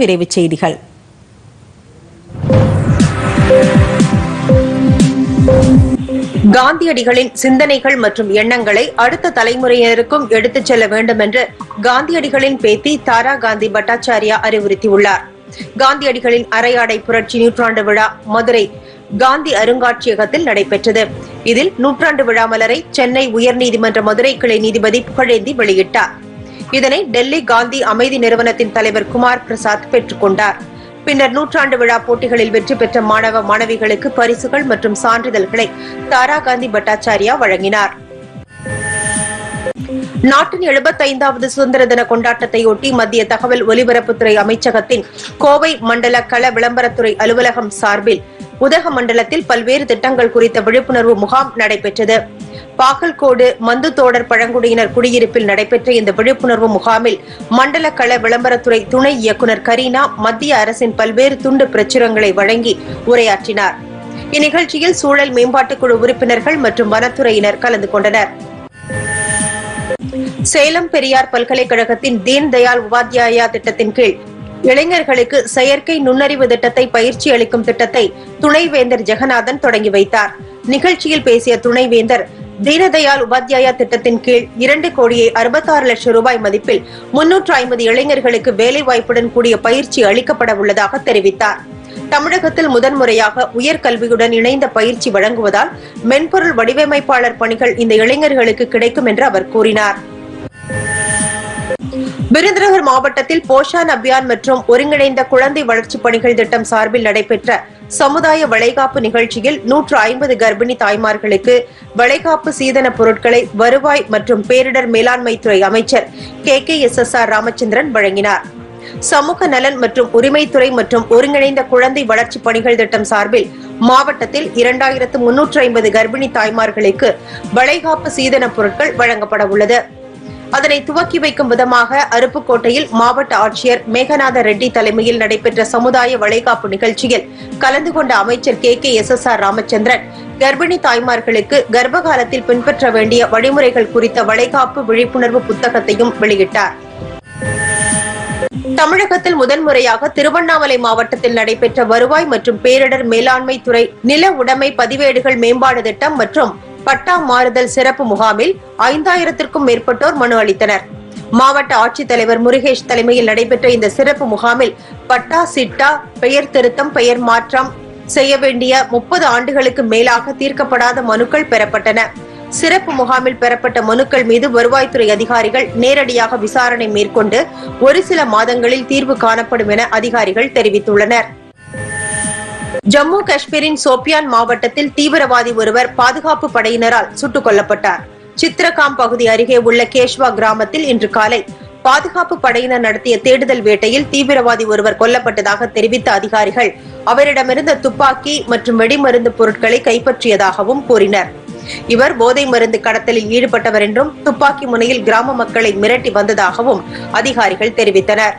விரைவு செய்திகள். காந்தியடிகளின் சிந்தனைகள் மற்றும் எண்ணங்களை அடுத்த தலைமுறையினருக்கும் எடுத்துச் செல்ல வேண்டும் என்று காந்தியடிகளின் பேத்தி தாரா காந்தி பட்டாச்சாரியா அறிவுறுத்தியுள்ளார். காந்தியடிகளின் அரையாடை புரட்சி நூற்றாண்டு விழா மதுரை காந்தி அருங்காட்சியகத்தில் நடைபெற்றது. இதில் நூற்றாண்டு விழா மலரை சென்னை உயர்நீதிமன்ற மதுரை கிளை நீதிபதி புகழேந்தி வெளியிட்டார். இதனை டெல்லி காந்தி அமைதி நிறுவனத்தின் தலைவர் குமார் பிரசாத் பெற்றுக்கொண்டார் பின்னர் நூற்றாண்டு விழா போட்டிகளில் வெற்றி பெற்ற மாணவ மாணவிகளுக்கு பரிசுகள் மற்றும் சான்றிதழ்களை தாரா காந்தி பட்டாச்சாரியா வழங்கினார். நாட்டின் எழுபத்தைந்தாவது சுதந்திர தின கொண்டாட்டத்தையொட்டி மத்திய தகவல் ஒலிபரப்புத்துறை அமைச்சகத்தின் கோவை மண்டல கள விளம்பரத்துறை அலுவலகம் சார்பில் உதகமண்டலத்தில் பல்வேறு திட்டங்கள் குறித்த விழிப்புணர்வு முகாம் நடைபெற்றது. பாகல்கோடு மந்துதோடர் பழங்குடியினர் குடியிருப்பில் நடைபெற்ற இந்த விழிப்புணர்வு முகாமில் மண்டல கள விளம்பரத்துறை துணை இயக்குநர் கரீனா மத்திய அரசின் பல்வேறு துண்டு பிரச்சுரங்களை வழங்கி உரையாற்றினார். இந்நிகழ்ச்சியில் சூழல் மேம்பாட்டுக் குழு உறுப்பினர்கள் மற்றும் வனத்துறையினர் கலந்து கொண்டனர். சேலம் பெரியார் பல்கலைக்கழகத்தின் தீன் தயாள் உபாத்யாயா திட்டத்தின் கீழ் இளைஞர்களுக்கு செயற்கை நுண்ணறிவு திட்டத்தை பயிற்சி அளிக்கும் திட்டத்தை துணைவேந்தர் ஜெகநாதன் தொடங்கி வைத்தார். நிகழ்ச்சியில் பேசிய துணைவேந்தர் தீனதயாள் உபாத்யாயா திட்டத்தின் கீழ் இரண்டு கோடியே அறுபத்தாறு லட்சம் ரூபாய் மதிப்பில் முன்னூற்று ஐம்பது இளைஞர்களுக்கு வேலை வாய்ப்புடன் கூடிய பயிற்சி அளிக்கப்பட உள்ளதாக தெரிவித்தார். தமிழகத்தில் முதன்முறையாக உயர்கல்வியுடன் இணைந்த பயிற்சி வழங்குவதால் மென்பொருள் வடிவமைப்பாளர் பணிகள் இந்த இளைஞர்களுக்கு கிடைக்கும் என்று அவர் கூறினார். விருதுநகர் மாவட்டத்தில் போஷான் அபியான் மற்றும் ஒருங்கிணைந்த குழந்தை வளர்ச்சிப் பணிகள் திட்டம் சார்பில் நடைபெற்ற சமுதாய வளைகாப்பு நிகழ்ச்சியில் நூற்று ஐம்பது கர்ப்பிணி தாய்மார்களுக்கு வளைகாப்பு சீதன பொருட்களை வருவாய் மற்றும் பேரிடர் மேலாண்மைத்துறை அமைச்சர் K K S S R Ramachandran வழங்கினார். சமூக நலன் மற்றும் உரிமைத்துறை மற்றும் ஒருங்கிணைந்த குழந்தை வளர்ச்சிப் பணிகள் திட்டம் சார்பில் மாவட்டத்தில் இரண்டாயிரத்து முன்னூற்று ஐம்பது கர்ப்பிணி தாய்மார்களுக்கு வளைகாப்பு சீதன பொருட்கள் வழங்கப்பட உள்ளது. அதனை துவக்கி வைக்கும் விதமாக அருப்புக்கோட்டையில் மாவட்ட ஆட்சியர் மேகநாத ரெட்டி தலைமையில் நடைபெற்ற சமுதாய வளைகாப்பு நிகழ்ச்சியில் கலந்து கொண்ட அமைச்சர் K K S S R Ramachandran கர்ப்பிணி தாய்மார்களுக்கு கர்ப்பகாலத்தில் பின்பற்ற வேண்டிய வழிமுறைகள் குறித்த வளைகாப்பு விழிப்புணர்வு புத்தகத்தையும் வெளியிட்டார். தமிழகத்தில் முதன்முறையாக திருவண்ணாமலை மாவட்டத்தில் நடைபெற்ற வருவாய் மற்றும் பேரிடர் மேலாண்மை துறை நில உடைமை பதிவேடுகள் மேம்பாடு திட்டம் மற்றும் பட்டா மாறுதல் சிறப்பு முகாமில் ஐந்தாயிரத்திற்கும் மேற்பட்டோர் மனு அளித்தனர். மாவட்ட ஆட்சித்தலைவர் முருகேஷ் தலைமையில் நடைபெற்ற இந்த சிறப்பு முகாமில் பட்டா சிட்டா பெயர் திருத்தம் பெயர் மாற்றம் செய்ய வேண்டிய முப்பது ஆண்டுகளுக்கு மேலாக தீர்க்கப்படாத மனுக்கள் பெறப்பட்டன. சிறப்பு முகாமில் பெறப்பட்ட மனுக்கள் மீது வருவாய்த்துறை அதிகாரிகள் நேரடியாக விசாரணை மேற்கொண்டு ஒரு சில மாதங்களில் தீர்வு காணப்படும் என அதிகாரிகள் தெரிவித்துள்ளனர். ஜம்மு காஷ்மீரின் சோபியான் மாவட்டத்தில் தீவிரவாதி ஒருவர் பாதுகாப்பு படையினரால் சுட்டுக் கொல்லப்பட்டார். சித்ரகாம் பகுதி அருகே உள்ள கேஷ்வா கிராமத்தில் இன்று காலை பாதுகாப்பு படையினர் நடத்திய தேடுதல் வேட்டையில் தீவிரவாதி ஒருவர் கொல்லப்பட்டதாக தெரிவித்த அதிகாரிகள் அவரிடமிருந்த துப்பாக்கி மற்றும் வெடிமருந்து பொருட்களை கைப்பற்றியதாகவும் கூறினர். இவர் போதை மருந்து கடத்தலில் ஈடுபட்டவர் என்றும் துப்பாக்கி முனையில் கிராம மக்களை மிரட்டி வந்ததாகவும் அதிகாரிகள் தெரிவித்தனர்.